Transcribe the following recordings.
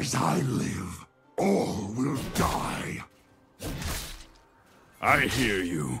As I live, all will die. I hear you.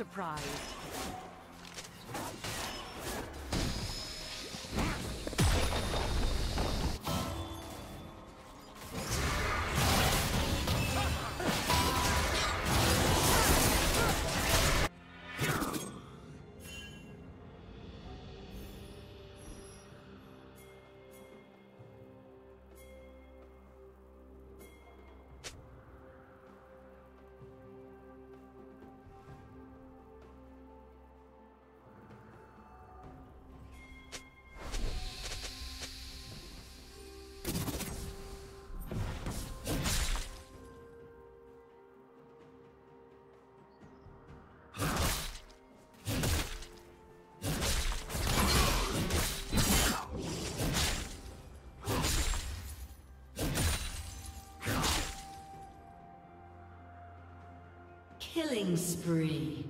Surprised. Killing spree.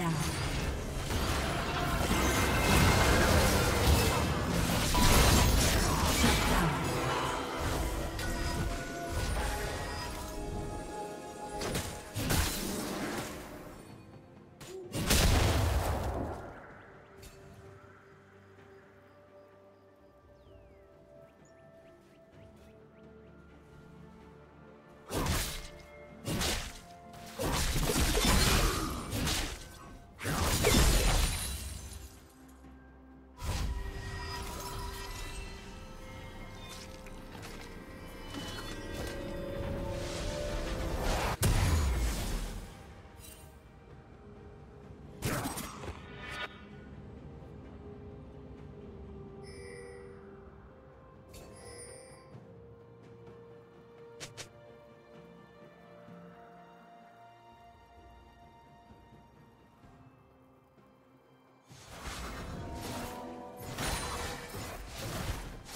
Down.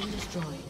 been destroyed.